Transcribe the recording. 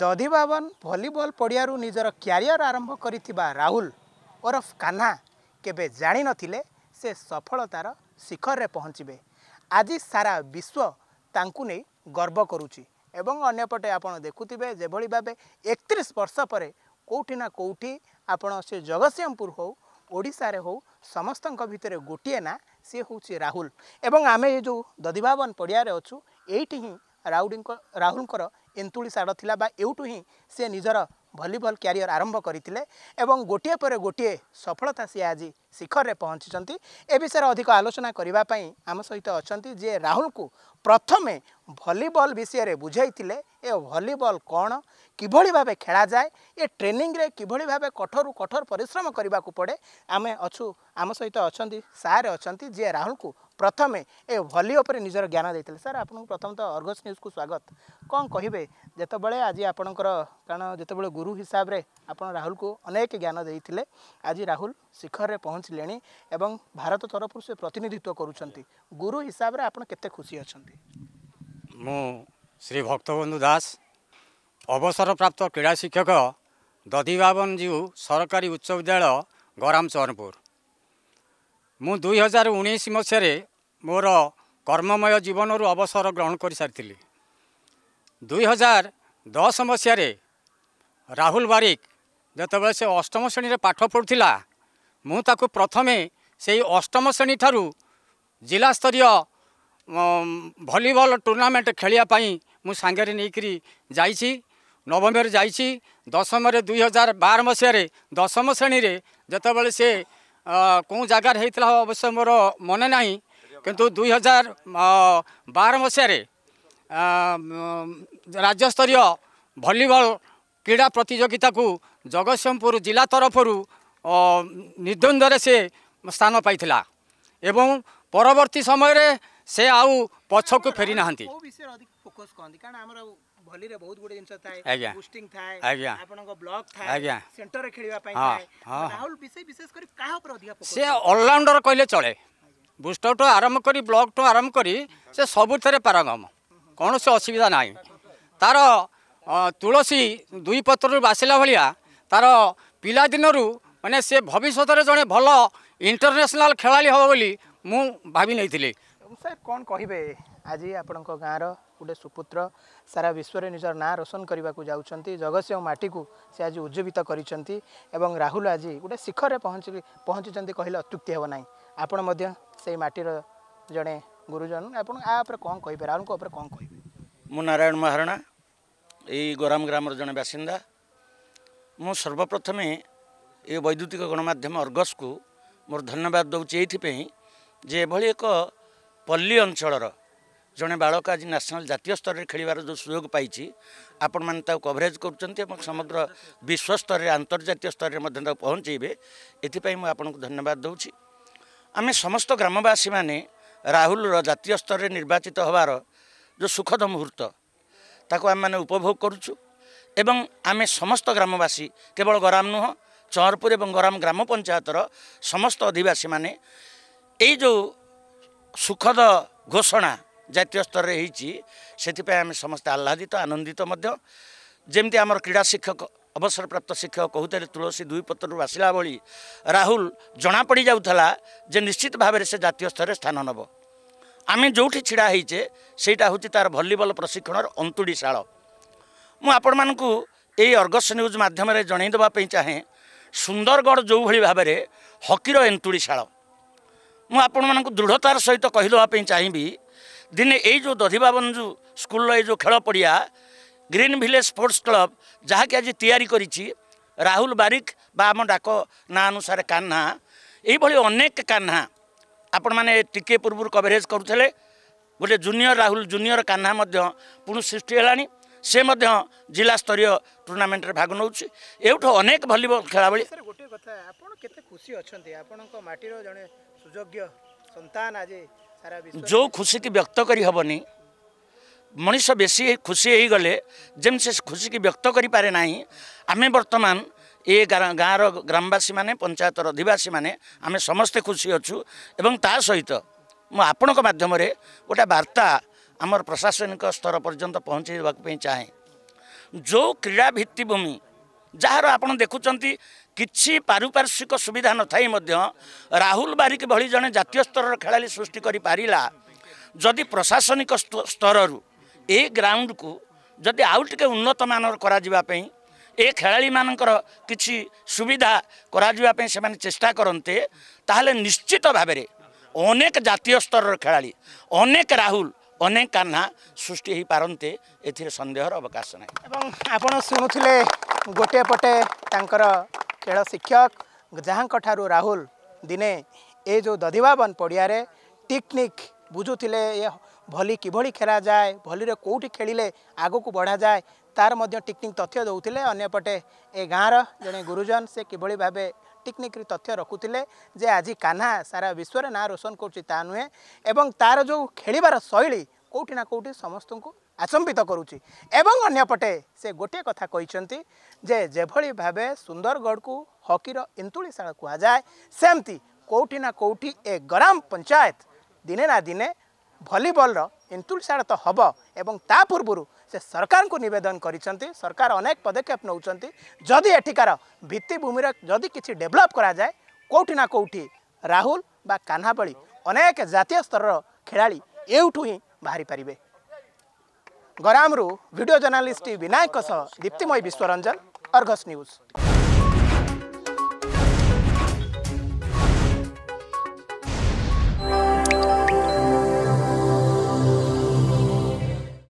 Dadhibaban volleyball ପଡ଼ିଆରୁ ନିଜର career ଆରମ୍ଭ କରିଥିବା ରାହୁଲ ଓରଫ କାହ୍ନା କେବେ ଜାଣିନଥିଲେ ସେ ସଫଳତାର ଶିଖରରେ ପହଞ୍ଚିବେ। ଆଜି ସାରା ବିଶ୍ୱ ତାଙ୍କୁ ନେଇ ଗର୍ବ କରୁଛି ଏବଂ ଅନ୍ୟପଟେ ଆପଣ ଦେଖୁଥିବେ ଯେଭଳି ଭାବେ ଏକତିରିଶ ବର୍ଷ ପରେ କେଉଁଠି ନା କେଉଁଠି ଆପଣ ସେ ଜଗତସିଂହପୁର ହେଉ ଓଡ଼ିଶାରେ ହେଉ ସମସ୍ତଙ୍କ ଭିତରେ ଗୋଟିଏ ନାଁ ସିଏ ହେଉଛି ରାହୁଲ। ଏବଂ ଆମେ ଏ ଯେଉଁ ଦଧିବାବନ ପଡ଼ିଆରେ ଅଛୁ ଏଇଠି ହିଁ ରାଉଡ଼ିଙ୍କ ରାହୁଲଙ୍କର ଏନ୍ତୁଳି ସାଡ଼ ଥିଲା ବା ଏଇଠୁ ହିଁ ସେ ନିଜର ଭଲିବଲ କ୍ୟାରିୟର ଆରମ୍ଭ କରିଥିଲେ ଏବଂ ଗୋଟିଏ ପରେ ଗୋଟିଏ ସଫଳତା ସିଏ ଆଜି ଶିଖରରେ ପହଞ୍ଚିଛନ୍ତି। ଏ ବିଷୟରେ ଅଧିକ ଆଲୋଚନା କରିବା ପାଇଁ ଆମ ସହିତ ଅଛନ୍ତି ଯିଏ ରାହୁଲକୁ ପ୍ରଥମେ ଭଲିବଲ ବିଷୟରେ ବୁଝାଇଥିଲେ ଏ ଭଲିବଲ କ'ଣ କିଭଳି ଭାବେ ଖେଳାଯାଏ ଏ ଟ୍ରେନିଂରେ କିଭଳି ଭାବେ କଠୋରରୁ କଠୋର ପରିଶ୍ରମ କରିବାକୁ ପଡ଼େ ଆମେ ଅଛୁ ଆମ ସହିତ ଅଛନ୍ତି ସାର୍ ଅଛନ୍ତି ଯିଏ ରାହୁଲକୁ ପ୍ରଥମେ ଏ ଭଲି ଉପରେ ନିଜର ଜ୍ଞାନ ଦେଇଥିଲେ। ସାର୍ ଆପଣଙ୍କୁ ପ୍ରଥମତଃ ଅର୍ଗସ୍ ନ୍ୟୁଜ୍କୁ ସ୍ୱାଗତ। କ'ଣ କହିବେ? ଯେତେବେଳେ ଆଜି ଆପଣଙ୍କର କାରଣ ଯେତେବେଳେ ଗୁରୁ ହିସାବରେ ଆପଣ ରାହୁଲକୁ ଅନେକ ଜ୍ଞାନ ଦେଇଥିଲେ ଆଜି ରାହୁଲ ଶିଖରରେ ପହଞ୍ଚିଲେଣି ଏବଂ ଭାରତ ତରଫରୁ ସେ ପ୍ରତିନିଧିତ୍ୱ କରୁଛନ୍ତି। ଗୁରୁ ହିସାବରେ ଆପଣ କେତେ ଖୁସି ଅଛନ୍ତି? ମୁଁ ଶ୍ରୀ ଭକ୍ତବନ୍ଧୁ ଦାସ ଅବସରପ୍ରାପ୍ତ କ୍ରୀଡ଼ା ଶିକ୍ଷକ ଦଧିବାବନ ଜୀଉ ସରକାରୀ ଉଚ୍ଚ ବିଦ୍ୟାଳୟ ଗରାମ ଚରଣପୁର। ମୁଁ ଦୁଇ ହଜାର ଉଣେଇଶ ମସିହାରେ ମୋର କର୍ମମୟ ଜୀବନରୁ ଅବସର ଗ୍ରହଣ କରିସାରିଥିଲି। ଦୁଇ ହଜାର ଦଶ ମସିହାରେ ରାହୁଲ ବାରିକ ଯେତେବେଳେ ସେ ଅଷ୍ଟମ ଶ୍ରେଣୀରେ ପାଠ ପଢ଼ୁଥିଲା ମୁଁ ତାକୁ ପ୍ରଥମେ ସେଇ ଅଷ୍ଟମ ଶ୍ରେଣୀ ଠାରୁ ଜିଲ୍ଲାସ୍ତରୀୟ ଭଲିବଲ ଟୁର୍ଣ୍ଣାମେଣ୍ଟ ଖେଳିବା ପାଇଁ ମୁଁ ସାଙ୍ଗରେ ନେଇକରି ଯାଇଛି ନବମରେ ଯାଇଛି ଦଶମରେ ଦୁଇ ହଜାର ବାର ମସିହାରେ ଦଶମ ଶ୍ରେଣୀରେ ଯେତେବେଳେ ସେ କେଉଁ ଜାଗାରେ ହେଇଥିଲା ଅବଶ୍ୟ ମୋର ମନେ ନାହିଁ କିନ୍ତୁ ଦୁଇ ହଜାର ବାର ମସିହାରେ ରାଜ୍ୟସ୍ତରୀୟ ଭଲିବଲ କ୍ରୀଡ଼ା ପ୍ରତିଯୋଗିତାକୁ ଜଗତସିଂହପୁର ଜିଲ୍ଲା ତରଫରୁ ନିର୍ଦ୍ୱନ୍ଦ୍ୱରେ ସେ ସ୍ଥାନ ପାଇଥିଲା ଏବଂ ପରବର୍ତ୍ତୀ ସମୟରେ ସେ ଆଉ ପଛକୁ ଫେରି ନାହାନ୍ତି କୋଉ ବିଷୟରେ ଅଧିକ ଫୋକସ୍ କରନ୍ତି କାରଣ ଆମର ଭଲିରେ ବହୁତ ଗୁଡେ ଜିନିଷ ଥାଏ ଆଜ୍ଞା। ବୁଷ୍ଟିଂ ଥାଏ ଆଜ୍ଞା। ଆପଣଙ୍କ ବ୍ଲକ୍ ଥାଏ ଆଜ୍ଞା। ସେଣ୍ଟରରେ ଖେଳିବା ପାଇଁ ହଁ, ଥାଏ ହଁ। ରାହୁଲ ବିଶେଷ ବିଶେଷ କରି କାହା ଉପରେ ଅଧିକ ଫୋକସ୍ ସେ ଅଲରାଉଣ୍ଡର କହିଲେ ଚଳେ ବୁଷ୍ଟରଠୁ ଆରମ୍ଭ କରି ବ୍ଲକଠୁ ଆରମ୍ଭ କରି ସେ ସବୁଥିରେ ପାରଙ୍ଗମ। କୌଣସି ଅସୁବିଧା ନାହିଁ। ତାର ତୁଳସୀ ଦୁଇ ପତ୍ରରୁ ବାସିଲା ଭଳିଆ ତାର ପିଲାଦିନରୁ ମାନେ ସେ ଭବିଷ୍ୟତରେ ଜଣେ ଭଲ ଇଣ୍ଟରନ୍ୟାସନାଲ ଖେଳାଳି ହେବ ବୋଲି ମୁଁ ଭାବି ନେଇଥିଲି। ସାର୍ କ'ଣ କହିବେ? ଆଜି ଆପଣଙ୍କ ଗାଁର ଗୋଟେ ସୁପୁତ୍ର ସାରା ବିଶ୍ୱରେ ନିଜର ନାଁ ରୋଶନ କରିବାକୁ ଯାଉଛନ୍ତି। ଜଗତସିଂହ ମାଟିକୁ ସେ ଆଜି ଉଜ୍ଜୀବିତ କରିଛନ୍ତି ଏବଂ ରାହୁଲ ଆଜି ଗୋଟେ ଶିଖରରେ ପହଞ୍ଚି ପହଞ୍ଚିଛନ୍ତି କହିଲେ ଅତ୍ୟୁକ୍ତି ହେବ ନାହିଁ। ଆପଣ ମଧ୍ୟ ସେଇ ମାଟିର ଜଣେ ଗୁରୁଜନ ଆପଣ ଆ ଉପରେ କ'ଣ କହିବେ? ରାହୁଲଙ୍କ ଉପରେ କ'ଣ କହିବେ? ମୁଁ ନାରାୟଣ ମହାରଣା ଏଇ ଗୋରାମ ଗ୍ରାମର ଜଣେ ବାସିନ୍ଦା। ମୁଁ ସର୍ବପ୍ରଥମେ ଏ ବୈଦ୍ୟୁତିକ ଗଣମାଧ୍ୟମ ଅର୍ଗସକୁ ମୋର ଧନ୍ୟବାଦ ଦେଉଛି ଏଇଥିପାଇଁ ଯେ ଏଭଳି ଏକ ପଲ୍ଲୀ ଅଞ୍ଚଳର ଜଣେ ବାଳକ ଆଜି ନ୍ୟାସନାଲ୍ ଜାତୀୟ ସ୍ତରରେ ଖେଳିବାର ଯେଉଁ ସୁଯୋଗ ପାଇଛି ଆପଣମାନେ ତାକୁ କଭରେଜ୍ କରୁଛନ୍ତି ଏବଂ ସମଗ୍ର ବିଶ୍ୱ ସ୍ତରରେ ଆନ୍ତର୍ଜାତୀୟ ସ୍ତରରେ ମଧ୍ୟ ତାକୁ ପହଞ୍ଚେଇବେ। ଏଥିପାଇଁ ମୁଁ ଆପଣଙ୍କୁ ଧନ୍ୟବାଦ ଦେଉଛି। ଆମେ ସମସ୍ତ ଗ୍ରାମବାସୀମାନେ ରାହୁଲର ଜାତୀୟ ସ୍ତରରେ ନିର୍ବାଚିତ ହେବାର ଯେଉଁ ସୁଖଦ ମୁହୂର୍ତ୍ତ ତାକୁ ଆମେମାନେ ଉପଭୋଗ କରୁଛୁ ଏବଂ ଆମେ ସମସ୍ତ ଗ୍ରାମବାସୀ କେବଳ ଗରାମ ନୁହଁ ଚହରପୁର ଏବଂ ଗରାମ ଗ୍ରାମ ପଞ୍ଚାୟତର ସମସ୍ତ ଅଧିବାସୀମାନେ ଏଇ ଯେଉଁ ସୁଖଦ ଘୋଷଣା ଜାତୀୟ ସ୍ତରରେ ହେଇଛି ସେଥିପାଇଁ ଆମେ ସମସ୍ତେ ଆହ୍ଲାଦିତ ଆନନ୍ଦିତ ମଧ୍ୟ। ଯେମିତି ଆମର କ୍ରୀଡ଼ା ଶିକ୍ଷକ ଅବସରପ୍ରାପ୍ତ ଶିକ୍ଷକ କହୁଥିଲେ ତୁଳସୀ ଦୁଇ ପତ୍ରରୁ ଆସିଲା ଭଳି ରାହୁଲ ଜଣାପଡ଼ି ଯାଉଥିଲା ଯେ ନିଶ୍ଚିତ ଭାବରେ ସେ ଜାତୀୟ ସ୍ତରରେ ସ୍ଥାନ ନେବ। ଆମେ ଯେଉଁଠି ଛିଡ଼ା ହେଇଛେ ସେଇଟା ହେଉଛି ତା'ର ଭଲିବଲ ପ୍ରଶିକ୍ଷଣର ଅନ୍ତୁଡ଼ିଶାଳ ମୁଁ ଆପଣମାନଙ୍କୁ ଏଇ ଅର୍ଗସ୍ ନ୍ୟୁଜ୍ ମାଧ୍ୟମରେ ଜଣାଇ ଦେବା ପାଇଁ ଚାହେଁ ସୁନ୍ଦରଗଡ଼ ଯେଉଁଭଳି ଭାବରେ ହକିର ଏନ୍ତୁଡ଼ିଶାଳ ମୁଁ ଆପଣମାନଙ୍କୁ ଦୃଢ଼ତାର ସହିତ କହିଦେବା ପାଇଁ ଚାହିଁବି ଦିନେ ଏଇ ଯେଉଁ ଦଧିବାବନ ଯେଉଁ ସ୍କୁଲର ଏଇ ଯେଉଁ ଖେଳ ପଡ଼ିଆ ଗ୍ରୀନ୍ ଭିଲେଜ୍ ସ୍ପୋର୍ଟସ୍ କ୍ଲବ୍ ଯାହାକି ଆଜି ତିଆରି କରିଛି ରାହୁଲ ବାରିକ ବା ଆମ ଡାକ ନାଁ ଅନୁସାରେ କାହ୍ନା ଏଇଭଳି ଅନେକ କାହ୍ନା ଆପଣମାନେ ଟିକିଏ ପୂର୍ବରୁ କଭରେଜ୍ କରୁଥିଲେ ଗୋଟେ ଜୁନିୟର ରାହୁଲ ଜୁନିୟର କାହ୍ନା ମଧ୍ୟ ପୁଣି ସୃଷ୍ଟି ହେଲାଣି ସେ ମଧ୍ୟ ଜିଲ୍ଲା ସ୍ତରୀୟ ଟୁର୍ଣ୍ଣାମେଣ୍ଟରେ ଭାଗ ନେଉଛି ଏଇଠୁ ଅନେକ ଭଲିବଲ ଖେଳାଭଳି ସାର୍ ଗୋଟିଏ କଥା ଆପଣ କେତେ ଖୁସି ଅଛନ୍ତି? ଆପଣଙ୍କ ମାଟିର ଜଣେ ସୁଯୋଗ୍ୟ ସନ୍ତାନ ଆଜି ସାରା ବିଶ୍ୱ ଯେଉଁ ଖୁସିକି ବ୍ୟକ୍ତ କରି ହେବନି ମଣିଷ ବେଶୀ ଖୁସି ହେଇଗଲେ ଯେମିତି ସେ ଖୁସିକି ବ୍ୟକ୍ତ କରିପାରେ ନାହିଁ ଆମେ ବର୍ତ୍ତମାନ ଏ ଗାଁ- ଗାଁର ଗ୍ରାମବାସୀମାନେ ପଞ୍ଚାୟତର ଅଧିବାସୀମାନେ ଆମେ ସମସ୍ତେ ଖୁସି ଅଛୁ ଏବଂ ତା ସହିତ ମୁଁ ଆପଣଙ୍କ ମାଧ୍ୟମରେ ଗୋଟେ ବାର୍ତ୍ତା ଆମର ପ୍ରଶାସନିକ ସ୍ତର ପର୍ଯ୍ୟନ୍ତ ପହଞ୍ଚାଇ ଦେବାକୁ ପାଇଁ ଚାହେଁ। ଯେଉଁ କ୍ରୀଡ଼ା ଭିତ୍ତିଭୂମି ଯାହାର ଆପଣ ଦେଖୁଛନ୍ତି କିଛି ପାରିପାର୍ଶ୍ୱିକ ସୁବିଧା ନଥାଇ ମଧ୍ୟ ରାହୁଲ ବାରିକ ଭଳି ଜଣେ ଜାତୀୟ ସ୍ତରର ଖେଳାଳି ସୃଷ୍ଟି କରିପାରିଲା। ଯଦି ପ୍ରଶାସନିକ ସ୍ତ- ସ୍ତରରୁ ଏ ଗ୍ରାଉଣ୍ଡକୁ ଯଦି ଆଉ ଟିକେ ଉନ୍ନତମାନର କରାଯିବା ପାଇଁ ଏ ଖେଳାଳିମାନଙ୍କର କିଛି ସୁବିଧା କରାଯିବା ପାଇଁ ସେମାନେ ଚେଷ୍ଟା କରନ୍ତେ ତାହେଲେ ନିଶ୍ଚିତ ଭାବରେ ଅନେକ ଜାତୀୟ ସ୍ତରର ଖେଳାଳି ଅନେକ ରାହୁଲ ଅନେକ କାହ୍ନା ସୃଷ୍ଟି ହୋଇପାରନ୍ତେ ଏଥିରେ ସନ୍ଦେହର ଅବକାଶ ନାହିଁ ଏବଂ ଆପଣ ଶୁଣୁଥିଲେ ଗୋଟିଏ ପଟେ ତାଙ୍କର ଖେଳ ଶିକ୍ଷକ ଯାହାଙ୍କ ଠାରୁ ରାହୁଲ ଦିନେ ଏ ଯେଉଁ ଦଧିବାବନ ପଡ଼ିଆରେ ଟିକ୍ନିକ୍ ବୁଝୁଥିଲେ ଏ ଭଲି କିଭଳି ଖେଳାଯାଏ ଭଲିରେ କେଉଁଠି ଖେଳିଲେ ଆଗକୁ ବଢ଼ାଯାଏ ତାର ମଧ୍ୟ ଟିକ୍ନିକ୍ ତଥ୍ୟ ଦେଉଥିଲେ। ଅନ୍ୟପଟେ ଏ ଗାଁର ଜଣେ ଗୁରୁଜନ ସେ କିଭଳି ଭାବେ ଟିକ୍ନିକ୍ରେ ତଥ୍ୟ ରଖୁଥିଲେ ଯେ ଆଜି କାହ୍ନା ସାରା ବିଶ୍ୱରେ ନାଁ ରୋଶନ କରୁଛି ତା ନୁହେଁ ଏବଂ ତାର ଯେଉଁ ଖେଳିବାର ଶୈଳୀ କେଉଁଠି ନା କେଉଁଠି ସମସ୍ତଙ୍କୁ ଆଚମ୍ବିତ କରୁଛି। ଏବଂ ଅନ୍ୟପଟେ ସେ ଗୋଟିଏ କଥା କହିଛନ୍ତି ଯେ ଯେଭଳି ଭାବେ ସୁନ୍ଦରଗଡ଼କୁ ହକିର ଇନ୍ତୁଳିଶାଳ କୁହାଯାଏ ସେମିତି କେଉଁଠି ନା କେଉଁଠି ଏ ଗରାମ ପଞ୍ଚାୟତ ଦିନେ ନା ଦିନେ ଭଲିବଲର ଇନ୍ତୁଳିଶାଳ ତ ହେବ ଏବଂ ତା ପୂର୍ବରୁ ସେ ସରକାରଙ୍କୁ ନିବେଦନ କରିଛନ୍ତି ସରକାର ଅନେକ ପଦକ୍ଷେପ ନେଉଛନ୍ତି। ଯଦି ଏଠିକାର ଭିତ୍ତିଭୂମିର ଯଦି କିଛି ଡେଭଲପ୍ କରାଯାଏ କେଉଁଠି ନା କେଉଁଠି ରାହୁଲ ବା କାହ୍ନା ଭଳି ଅନେକ ଜାତୀୟ ସ୍ତରର ଖେଳାଳି ଏଇଠୁ ହିଁ ବାହାରି ପାରିବେ। ଗରାମରୁ ଭିଡ଼ିଓ ଜର୍ଣ୍ଣାଲିଷ୍ଟ ବିନାୟକଙ୍କ ସହ ଦୀପ୍ତିମୟୀ ବିଶ୍ୱରଞ୍ଜନ ଅର୍ଗସ୍ ନ୍ୟୁଜ୍।